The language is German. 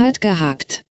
Halt gehakt.